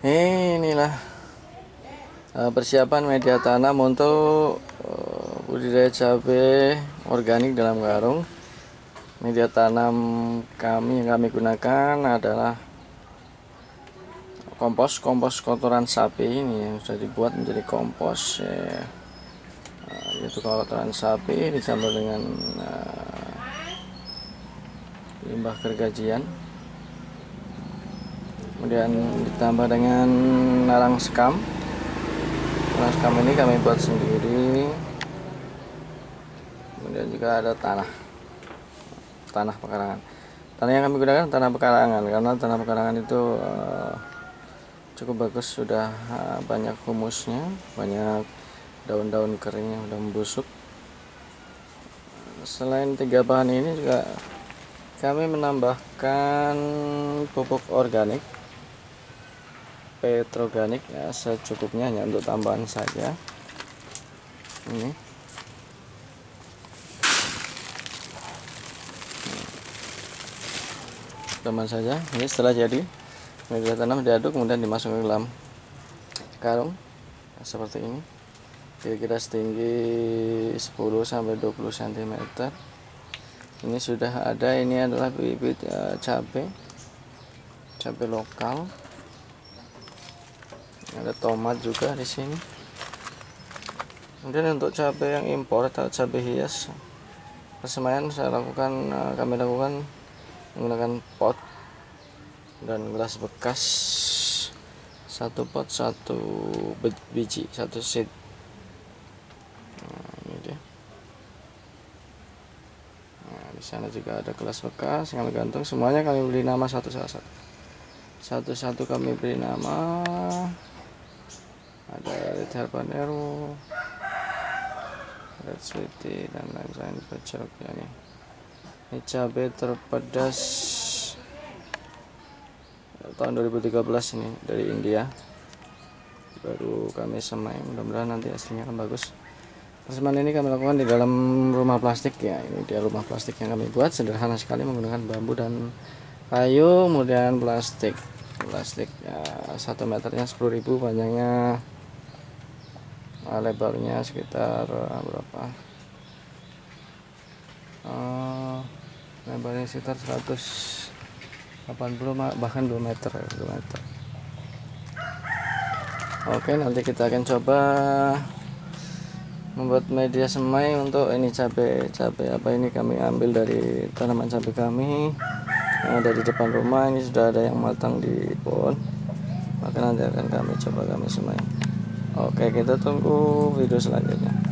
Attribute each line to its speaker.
Speaker 1: inilah eh, persiapan media tanam untuk eh, budidaya cabai organik dalam karung media tanam kami yang kami gunakan adalah kompos kompos kotoran sapi ini yang sudah dibuat menjadi kompos ya. Nah, yaitu kotoran sapi dicampur dengan limbah gergajian kemudian ditambah dengan narang sekam. Narang sekam ini kami buat sendiri. Kemudian juga ada tanah. Tanah pekarangan. Tanah yang kami gunakan tanah pekarangan. Karena tanah pekarangan itu uh, cukup bagus sudah uh, banyak humusnya banyak daun-daun keringnya sudah membusuk. Selain tiga bahan ini juga kami menambahkan pupuk organik petroganik ya secukupnya hanya untuk tambahan saja. Ini. Teman saja. Ini setelah jadi media tanam diaduk kemudian dimasukkan ke dalam karung seperti ini. Kira-kira setinggi 10 sampai 20 cm ini sudah ada ini adalah bibit uh, cabai. Cabai lokal ada tomat juga di sini. Kemudian untuk cabai yang impor atau cabai hias persemaian saya lakukan eh, kami lakukan menggunakan pot dan gelas bekas. Satu pot satu biji satu seed. Nah, ini nah, di sana juga ada gelas bekas yang gantung semuanya kami beli nama satu satu. Satu-satu kami beri nama habanero red sweetie dan lain-lain pecel ya ini ini cabai terpedas tahun 2013 ini dari India. Baru kami semai mudah-mudahan nanti aslinya akan bagus. Perseman ini kami lakukan di dalam rumah plastik ya. Ini dia rumah plastik yang kami buat sederhana sekali menggunakan bambu dan kayu kemudian plastik. Plastik ya, 1 meternya 10.000 panjangnya uh, lebarnya sekitar uh, berapa? Uh, lebarnya sekitar 180 bahkan 2 meter 2 meter. Oke nanti kita akan coba membuat media semai untuk ini cabai cabai apa ini kami ambil dari tanaman cabai kami. Yang ada di depan rumah ini sudah ada yang matang di pohon. Maka nanti akan kami coba kami semai Oke kita tunggu video selanjutnya